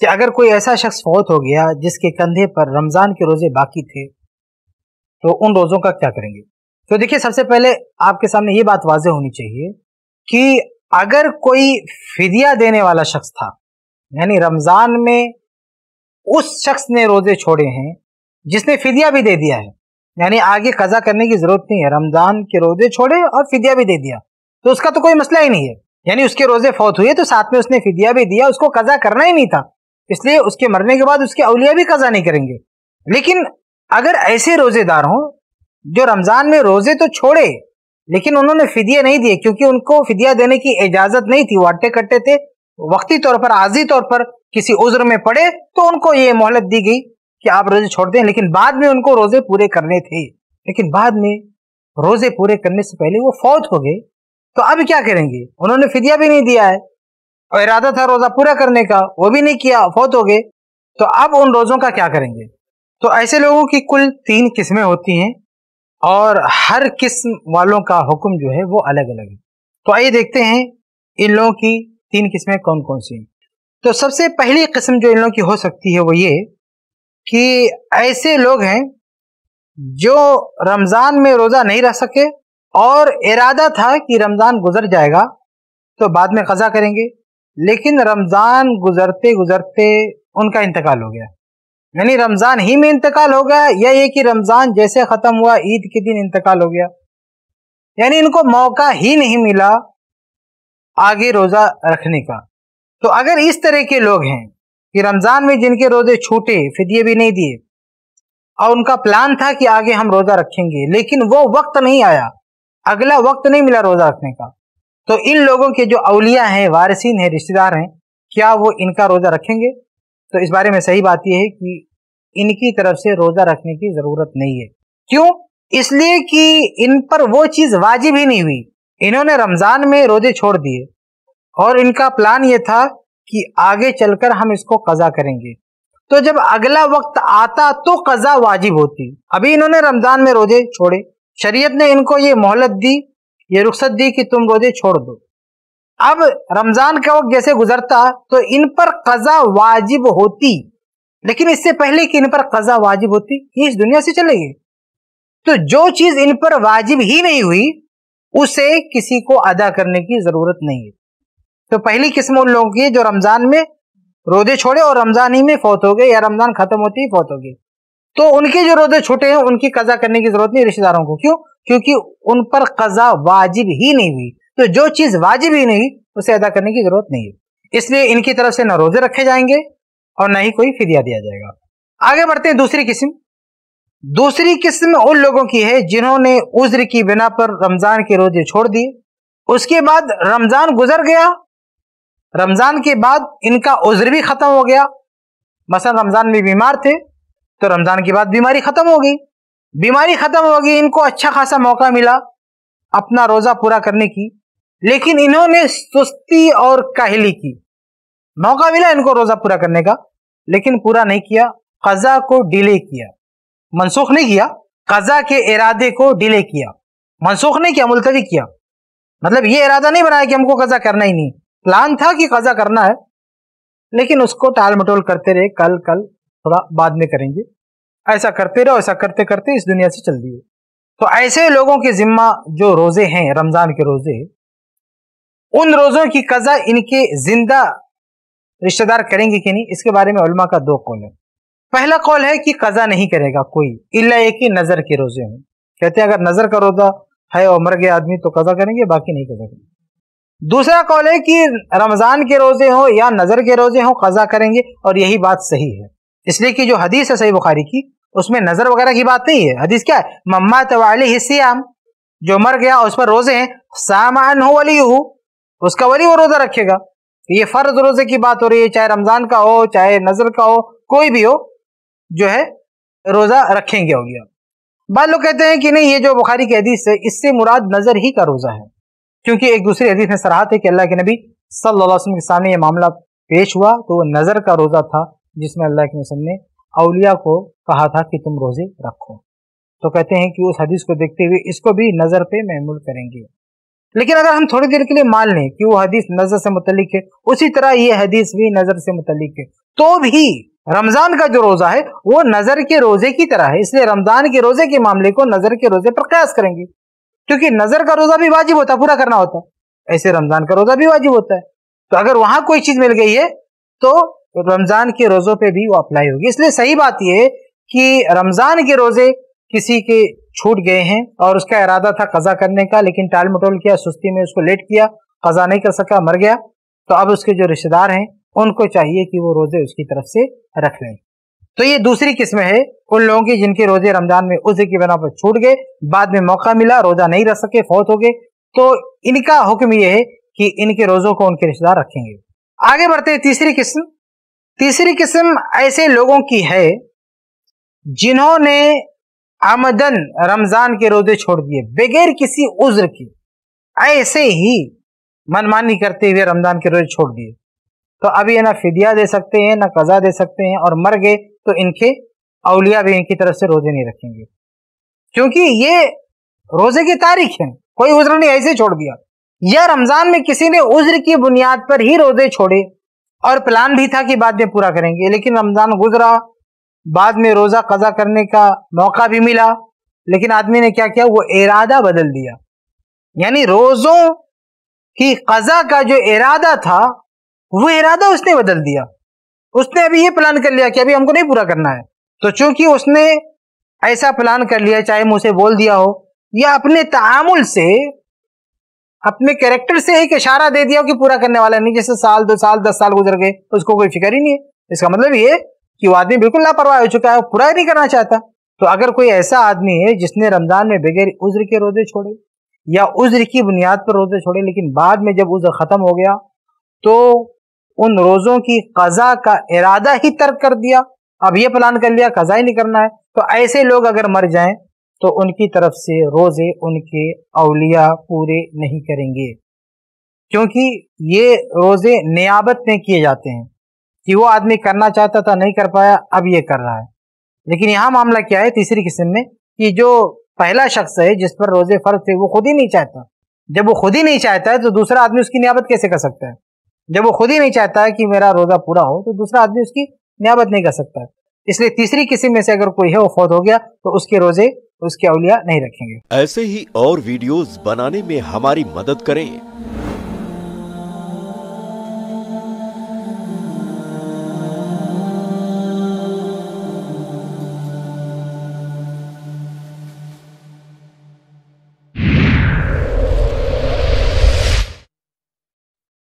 कि अगर कोई ऐसा शख्स फौत हो गया जिसके कंधे पर रमज़ान के रोज़े बाकी थे तो उन रोज़ों का क्या करेंगे? तो देखिए, सबसे पहले आपके सामने ये बात वाजह होनी चाहिए कि अगर कोई फिदिया देने वाला शख्स था, यानी रमज़ान में उस शख्स ने रोज़े छोड़े हैं, जिसने फिदिया भी दे दिया है, यानी आगे कज़ा करने की ज़रूरत नहीं है, रमज़ान के रोज़े छोड़े और फिदिया भी दे दिया तो उसका तो कोई मसला ही नहीं है। यानी उसके रोज़े फौत हुए तो साथ में उसने फिदिया भी दिया, उसको कज़ा करना ही नहीं था। इसलिए उसके मरने के बाद उसके अलिया भी कजा नहीं करेंगे। लेकिन अगर ऐसे रोजेदार हों, जो रमज़ान में रोज़े तो छोड़े, लेकिन उन्होंने फिदिया नहीं दिए, क्योंकि उनको फिदिया देने की इजाज़त नहीं थी, वो अट्टे कट्टे थे, वक्ती तौर पर, आजी तौर पर किसी उज्र में पड़े तो उनको ये मोहलत दी गई कि आप रोज़े छोड़ दें, लेकिन बाद में उनको रोज़े पूरे करने थे। लेकिन बाद में रोज़े पूरे करने से पहले वो फौत हो गए। तो अब क्या करेंगे? उन्होंने फिदिया भी नहीं दिया है। और इरादा था रोजा पूरा करने का, वो भी नहीं किया, फौत हो गए। तो अब उन रोजों का क्या करेंगे? तो ऐसे लोगों की कुल तीन किस्में होती हैं और हर किस्म वालों का हुक्म जो है वो अलग अलग है। तो आइए देखते हैं इन लोगों की तीन किस्में कौन कौन सी हैं। तो सबसे पहली किस्म जो इन लोगों की हो सकती है वो ये कि ऐसे लोग हैं जो रमज़ान में रोजा नहीं रह सके और इरादा था कि रमज़ान गुजर जाएगा तो बाद में कजा करेंगे। लेकिन रमज़ान गुजरते गुजरते उनका इंतकाल हो गया। यानी रमज़ान ही में इंतकाल हो गया, या ये कि रमज़ान जैसे ख़त्म हुआ, ईद के दिन इंतकाल हो गया। यानी इनको मौका ही नहीं मिला आगे रोज़ा रखने का। तो अगर इस तरह के लोग हैं कि रमज़ान में जिनके रोज़े छूटे, फिदिये भी नहीं दिए, और उनका प्लान था कि आगे हम रोज़ा रखेंगे, लेकिन वो वक्त नहीं आया। अगला वक्त नहीं मिला रोज़ा रखने का। तो इन लोगों के जो अलिया हैं, वारसीन हैं, रिश्तेदार हैं, क्या वो इनका रोज़ा रखेंगे? तो इस बारे में सही बात यह है कि इनकी तरफ़ से रोज़ा रखने की ज़रूरत नहीं है। क्यों? इसलिए कि इन पर वो चीज़ वाजिब ही नहीं हुई। इन्होंने रमज़ान में रोज़े छोड़ दिए और इनका प्लान ये था कि आगे चलकर हम इसको कज़ा करेंगे। तो जब अगला वक्त आता तो कज़ा वाजिब होती। अभी इन्होंने रमज़ान में रोज़े छोड़े। शरीयत ने इनको ये मोहलत दी ये रुख्सत दी कि तुम रोज़े छोड़ दो। अब रमज़ान का वक्त जैसे गुजरता तो इन पर कजा वाजिब होती। लेकिन इससे पहले कि इन पर कजा वाजिब होती, ये इस दुनिया से चले गए तो जो चीज़ इन पर वाजिब ही नहीं हुई, उसे किसी को अदा करने की ज़रूरत नहीं है। तो पहली किस्म उन लोगों की जो रमज़ान में रोज़े छोड़े और रमज़ान ही में फौत हो गए, या रमज़ान खत्म होती ही फौत हो गई। तो उनके जो रोज़े छूटे हैं, उनकी कजा करने की ज़रूरत नहीं रिश्तेदारों को। क्यों? क्योंकि उन पर कजा वाजिब ही नहीं हुई। तो जो चीज़ वाजिब ही नहीं, उसे अदा करने की ज़रूरत नहीं है। इसलिए इनकी तरफ़ से न रोज़े रखे जाएँगे और न ही कोई फिदिया दिया जाएगा। आगे बढ़ते हैं दूसरी किस्म। दूसरी किस्म उन लोगों की है जिन्होंने उज्र की बिना पर रमज़ान के रोज़े छोड़ दिए। उसके बाद रमज़ान गुजर गया। रमज़ान के बाद इनका उज्र भी खत्म हो गया। मसल रमज़ान में बीमार थे तो रमज़ान के बाद बीमारी खत्म हो गई। बीमारी खत्म हो गई, इनको अच्छा खासा मौका मिला अपना रोजा पूरा करने की। लेकिन इन्होंने सुस्ती और काहली की। मौका मिला इनको रोजा पूरा करने का, लेकिन पूरा नहीं किया, कजा को डिले किया। मनसूख नहीं किया, कजा के इरादे को डिले किया। मनसूख नहीं किया, मुलतवी किया। मतलब ये इरादा नहीं बनाया कि हमको कजा करना ही नहीं। प्लान था कि कजा करना है, लेकिन उसको टाल मटोल करते रहे कल कल थोड़ा बाद में करेंगे। ऐसा करते रहो, ऐसा करते करते इस दुनिया से चल दिए। तो ऐसे लोगों के जिम्मा जो रोज़े हैं, रमज़ान के रोज़े, उन रोजों की कजा इनके ज़िंदा रिश्तेदार करेंगे कि नहीं? इसके बारे में उलमा का दो कौल है। पहला कौल है कि कजा नहीं करेगा कोई इला एक ही नज़र के रोज़े हैं। कहते हैं, अगर नज़र का रोजा है और मर गया आदमी तो कजा करेंगे, बाकी नहीं कजा करेंगे। दूसरा कौल है कि रमज़ान के रोज़े हो या नज़र के रोज़े हो, कजा करेंगे और यही बात सही है। इसलिए कि जो हदीस है सही बुखारी की उसमें नज़र वगैरह की बात नहीं है। हदीस क्या है? मम्मा तवाली हिस्सियाम जो मर गया, उस पर रोज़े हैं। सामान हो वली हो उसका वली वो रोजा रखेगा। ये फ़र्ज़ रोज़े की बात हो रही है, चाहे रमज़ान का हो, चाहे नज़र का हो, कोई भी हो, जो है, रोजा रखेंगे हो गया बाद लोग कहते हैं कि नहीं, ये जो बुखारी की हदीस है, इससे मुराद नज़र ही का रोजा है। क्योंकि एक दूसरी हदीस में सराहत है कि अल्लाह के नबी सल्लल्लाहु अलैहि वसल्लम के सामने ये मामला पेश हुआ तो वो नज़र का रोजा था, जिसमें अल्लाह के वसल्लम ने अलिया को कहा था कि तुम रोज़े रखो। तो कहते हैं कि उस हदीस को देखते हुए इसको भी नज़र पे महमूल करेंगे। लेकिन अगर हम थोड़ी देर के लिए मान लें कि वो हदीस नज़र से मुतलिक है, उसी तरह ये हदीस भी नज़र से मुतलिक है। तो भी रमज़ान का जो रोजा है, वो नज़र के रोज़े की तरह है। इसलिए रमज़ान के रोज़े के मामले को नज़र के रोज़े पर कयास करेंगे। क्योंकि नज़र का रोजा भी वाजिब होता पूरा करना होता ऐसे रमज़ान का रोजा भी वाजिब होता है। तो अगर वहाँ कोई चीज़ मिल गई है तो रमज़ान के रोजों पे भी वो अप्लाई होगी। इसलिए सही बात यह कि रमज़ान के रोज़े किसी के छूट गए हैं और उसका इरादा था कजा करने का, लेकिन टाल मटोल किया, सुस्ती में उसको लेट किया, कजा नहीं कर सका, मर गया। तो अब उसके जो रिश्तेदार हैं, उनको चाहिए कि वो रोज़े उसकी तरफ़ से रख लें। तो ये दूसरी किस्म है उन लोगों की जिनके रोज़े रमज़ान में उसे की बना पर छूट गए, बाद में मौका मिला, रोजा नहीं रख सके, फौत हो गए। तो इनका हुक्म यह है कि इनके रोजों को उनके रिश्तेदार रखेंगे। आगे बढ़ते तीसरी किस्म तीसरी किस्म ऐसे लोगों की है, जिन्होंने आमदन रमज़ान के रोज़े छोड़ दिए, बगैर किसी उज्र की, ऐसे ही मनमानी करते हुए रमज़ान के रोज़े छोड़ दिए। तो अभी ये ना फिदिया दे सकते हैं, ना कजा दे सकते हैं, और मर गए तो इनके अलिया भी इनकी तरफ़ से रोज़े नहीं रखेंगे। क्योंकि ये रोज़े की तारीख है, कोई उज्र नहीं, ऐसे छोड़ दिया। या रमज़ान में किसी ने उज्र की बुनियाद पर ही रोज़े छोड़े और प्लान भी था कि बाद में पूरा करेंगे, लेकिन रमज़ान गुजरा, बाद में रोजा कजा करने का मौका भी मिला, लेकिन आदमी ने क्या किया, वो इरादा बदल दिया। यानी रोजों की कजा का जो इरादा था, वो इरादा उसने बदल दिया। उसने अभी ये प्लान कर लिया कि अभी हमको नहीं पूरा करना है। तो चूँकि उसने ऐसा प्लान कर लिया, चाहे मुझे बोल दिया हो, या अपने तामुल से अपने कैरेक्टर से एक इशारा दे दिया कि पूरा करने वाला नहीं, जैसे साल, दो साल, दस साल गुजर गए, उसको कोई फ़िक्र ही नहीं है। इसका मतलब ये कि वो आदमी बिल्कुल लापरवाह हो चुका है पूरा ही नहीं करना चाहता। तो अगर कोई ऐसा आदमी है जिसने रमज़ान में बगैर उज्र के रोज़े छोड़े, या उज्र की बुनियाद पर रोज़े छोड़े, लेकिन बाद में जब उज्र खत्म हो गया तो उन रोजों की कजा का इरादा ही तर्क कर दिया। अब ये प्लान कर लिया, कजा ही नहीं करना है। तो ऐसे लोग अगर मर जाएँ तो उनकी तरफ़ से रोज़े उनके अलिया पूरे नहीं करेंगे। क्योंकि ये रोज़े नियाबत में किए जाते हैं। कि वो आदमी करना चाहता था, नहीं कर पाया, अब ये कर रहा है। लेकिन यहाँ मामला क्या है तीसरी किस्म में, कि जो पहला शख्स है, जिस पर रोज़े फ़र्ज़ थे, वो खुद ही नहीं चाहता। जब वो खुद ही नहीं चाहता है तो दूसरा आदमी उसकी नियाबत कैसे कर सकता है? जब वो खुद ही नहीं चाहता है कि मेरा रोजा पूरा हो तो दूसरा आदमी उसकी नियाबत नहीं कर सकता। इसलिए तीसरी किस्म में से अगर कोई है, वो फौत हो गया तो उसके रोज़े उसके अवलिया नहीं रखेंगे। ऐसे ही और वीडियोस बनाने में हमारी मदद करें।